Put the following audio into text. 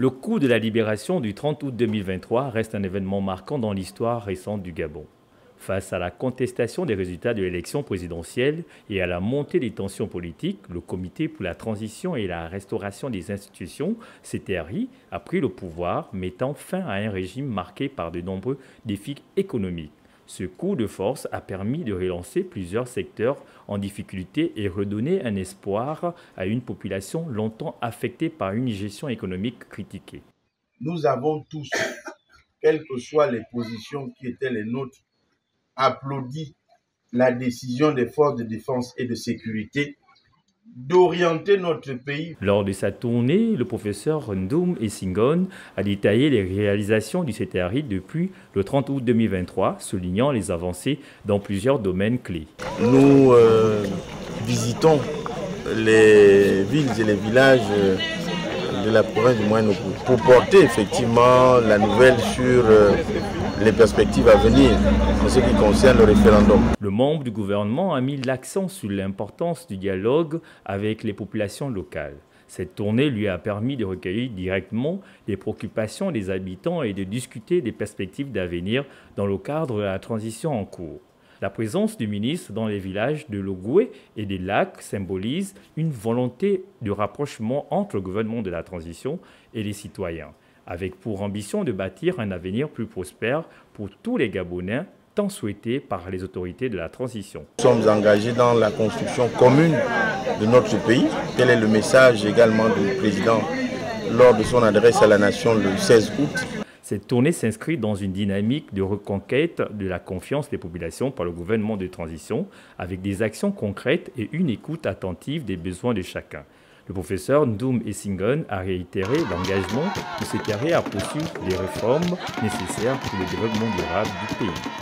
Le coup de la libération du 30 août 2023 reste un événement marquant dans l'histoire récente du Gabon. Face à la contestation des résultats de l'élection présidentielle et à la montée des tensions politiques, le Comité pour la transition et la restauration des institutions, CTRI, a pris le pouvoir, mettant fin à un régime marqué par de nombreux défis économiques. Ce coup de force a permis de relancer plusieurs secteurs en difficulté et redonner un espoir à une population longtemps affectée par une gestion économique critiquée. Nous avons tous, quelles que soient les positions qui étaient les nôtres, applaudi la décision des forces de défense et de sécurité d'orienter notre pays. Lors de sa tournée, le professeur Ndoum Essingon a détaillé les réalisations du CTRI depuis le 30 août 2023, soulignant les avancées dans plusieurs domaines clés. Nous euh, visitons les villes et les villages euh, de la province du moyen pour porter effectivement la nouvelle sur euh, les perspectives à venir en ce qui concerne le référendum. Le membre du gouvernement a mis l'accent sur l'importance du dialogue avec les populations locales. Cette tournée lui a permis de recueillir directement les préoccupations des habitants et de discuter des perspectives d'avenir dans le cadre de la transition en cours. La présence du ministre dans les villages de Logoué et des lacs symbolise une volonté de rapprochement entre le gouvernement de la transition et les citoyens, avec pour ambition de bâtir un avenir plus prospère pour tous les Gabonais tant souhaité par les autorités de la transition. Nous sommes engagés dans la construction commune de notre pays. Quel est le message également du président lors de son adresse à la nation le 16 août? Cette tournée s'inscrit dans une dynamique de reconquête de la confiance des populations par le gouvernement de transition, avec des actions concrètes et une écoute attentive des besoins de chacun. Le professeur Ndoum Essingen a réitéré l'engagement de se carrer à poursuivre les réformes nécessaires pour le développement durable du pays.